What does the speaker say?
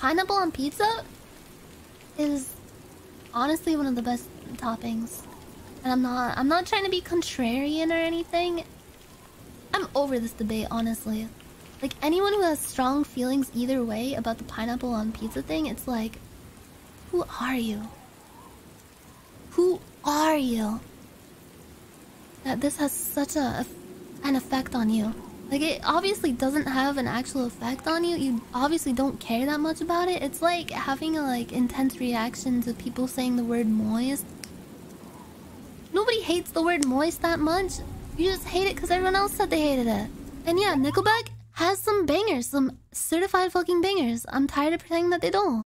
Pineapple on pizza is honestly one of the best toppings. And I'm not I'm not trying to be contrarian or anything. I'm over this debate, honestly. Like anyone who has strong feelings either way about the pineapple on pizza thing, it's like who are you? Who are you? That this has such a an effect on you. Like it obviously doesn't have an actual effect on you. You obviously don't care that much about it. It's like having a like intense reaction to people saying the word moist. Nobody hates the word moist that much. You just hate it because everyone else said they hated it. And yeah, Nickelback has some bangers, some certified fucking bangers. I'm tired of pretending that they don't.